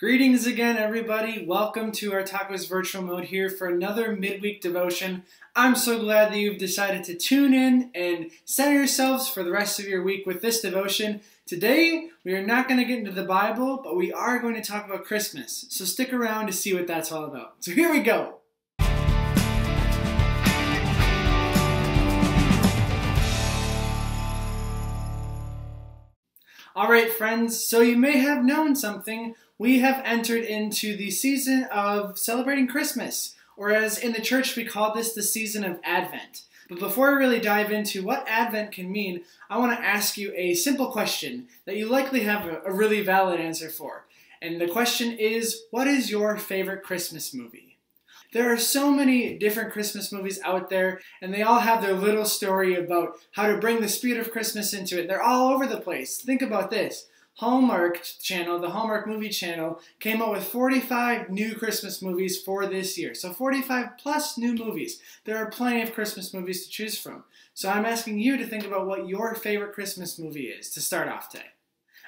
Greetings again, everybody. Welcome to our Tacos virtual mode here for another midweek devotion. I'm so glad that you've decided to tune in and center yourselves for the rest of your week with this devotion. Today, we are not going to get into the Bible, but we are going to talk about Christmas. So stick around to see what that's all about. So here we go. All right, friends, so you may have known something we have entered into the season of celebrating Christmas, or as in the church we call this the season of Advent. But before I really dive into what Advent can mean, I want to ask you a simple question that you likely have a, a really valid answer for. And the question is what is your favorite Christmas movie? There are so many different Christmas movies out there, and they all have their little story about how to bring the spirit of Christmas into it. They're all over the place. Think about this. Hallmark channel, the Hallmark movie channel, came out with 45 new Christmas movies for this year. So 45 plus new movies. There are plenty of Christmas movies to choose from. So I'm asking you to think about what your favorite Christmas movie is to start off today.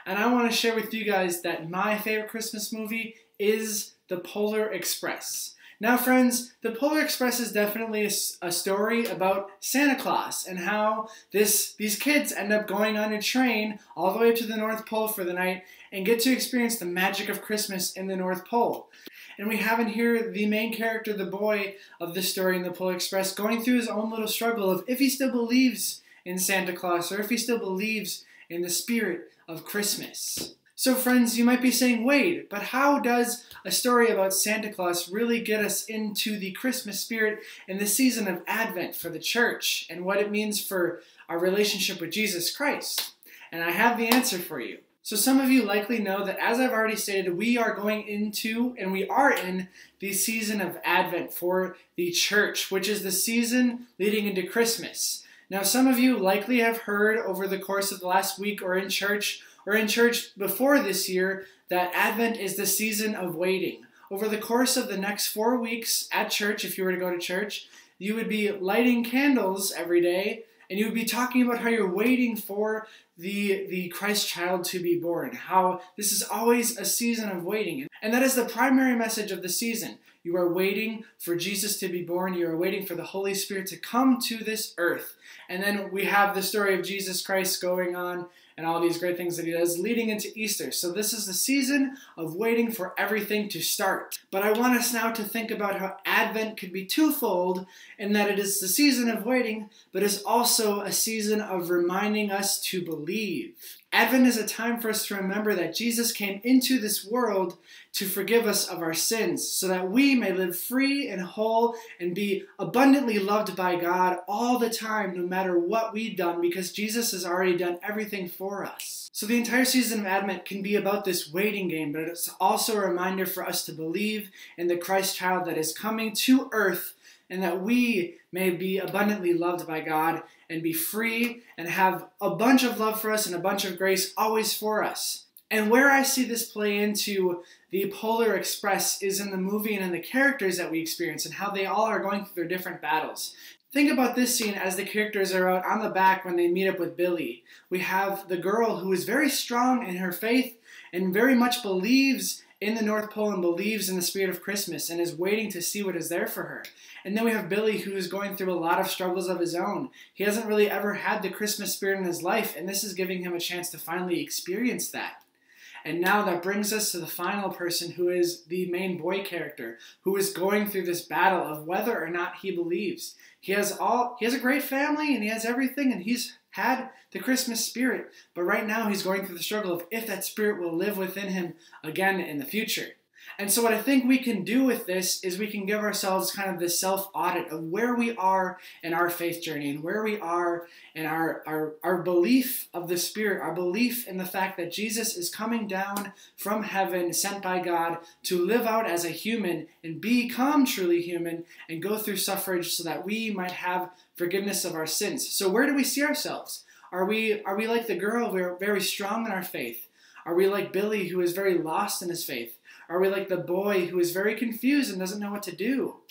And I want to share with you guys that my favorite Christmas movie is The Polar Express. Now, friends, the Polar Express is definitely a, a, story about Santa Claus and how this these kids end up going on a train all the way to the North Pole for the night and get to experience the magic of Christmas in the North Pole. And we have in here the main character, the boy of the story in the Polar Express, going through his own little struggle of if he still believes in Santa Claus or if he still believes in the spirit of Christmas. So, friends, you might be saying, wait, but how does a story about Santa Claus really get us into the Christmas spirit and the season of Advent for the church and what it means for our relationship with Jesus Christ? And I have the answer for you. So, some of you likely know that, as I've already stated, we are going into and we are in the season of Advent for the church, which is the season leading into Christmas. Now, some of you likely have heard over the course of the last week or in church or in church before this year that Advent is the season of waiting. Over the course of the next four weeks at church, if you were to go to church, you would be lighting candles every day and you would be talking about how you're waiting for the, the Christ child to be born, how this is always a season of waiting. And that is the primary message of the season. You are waiting for Jesus to be born. You are waiting for the Holy Spirit to come to this earth. And then we have the story of Jesus Christ going on and all these great things that he does leading into Easter. So this is the season of waiting for everything to start. But I want us now to think about how Advent could be twofold in that it is the season of waiting, but is also a season of reminding us to believe. Advent is a time for us to remember that Jesus came into this world to forgive us of our sins so that we may live free and whole and be abundantly loved by God all the time, no matter what we've done, because Jesus has already done everything for us. So the entire season of Advent can be about this waiting game, but it's also a reminder for us to believe in the Christ child that is coming to earth and that we may be abundantly loved by God and be free and have a bunch of love for us and a bunch of grace always for us. And where I see this play into the Polar Express is in the movie and in the characters that we experience and how they all are going through their different battles. Think about this scene as the characters are out on the back when they meet up with Billy. We have the girl who is very strong in her faith and very much believes in the North Pole and believes in the spirit of Christmas and is waiting to see what is there for her. And then we have Billy who is going through a lot of struggles of his own. He hasn't really ever had the Christmas spirit in his life, and this is giving him a chance to finally experience that. And now that brings us to the final person who is the main boy character, who is going through this battle of whether or not he believes. He has all he has a great family and he has everything and he's had the Christmas spirit, but right now he's going through the struggle of if that spirit will live within him again in the future. And so, what I think we can do with this is we can give ourselves kind of this self audit of where we are in our faith journey and where we are in our, our, our belief of the Spirit, our belief in the fact that Jesus is coming down from heaven, sent by God, to live out as a human and become truly human and go through suffrage so that we might have forgiveness of our sins. So, where do we see ourselves? Are we, are we like the girl, we're very strong in our faith? Are we like Billy, who is very lost in his faith? Are we like the boy who is very confused and doesn't know what to do?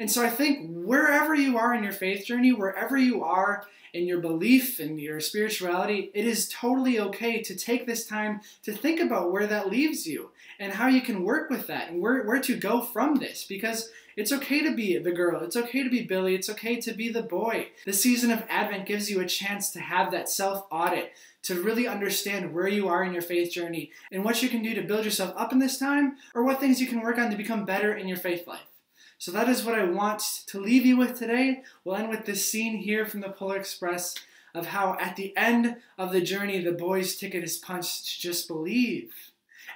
And so I think wherever you are in your faith journey, wherever you are in your belief and your spirituality, it is totally okay to take this time to think about where that leaves you and how you can work with that and where, where to go from this because it's okay to be the girl, it's okay to be Billy, it's okay to be the boy. The season of Advent gives you a chance to have that self audit, to really understand where you are in your faith journey and what you can do to build yourself up in this time or what things you can work on to become better in your faith life. So that is what I want to leave you with today. We'll end with this scene here from the Polar Express of how at the end of the journey, the boy's ticket is punched to just believe.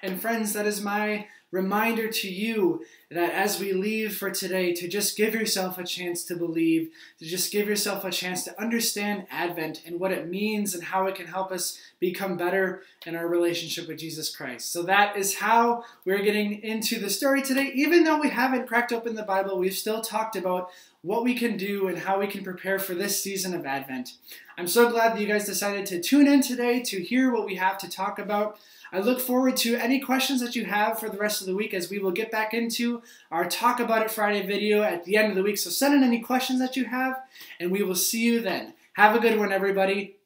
And friends, that is my reminder to you that as we leave for today, to just give yourself a chance to believe, to just give yourself a chance to understand Advent and what it means and how it can help us become better in our relationship with Jesus Christ. So that is how we're getting into the story today. Even though we haven't cracked open the Bible, we've still talked about what we can do and how we can prepare for this season of Advent. I'm so glad that you guys decided to tune in today to hear what we have to talk about. I look forward to any questions that you have for the rest of the week as we will get back into our Talk About It Friday video at the end of the week. So send in any questions that you have, and we will see you then. Have a good one, everybody.